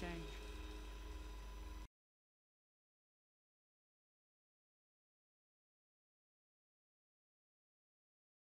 change.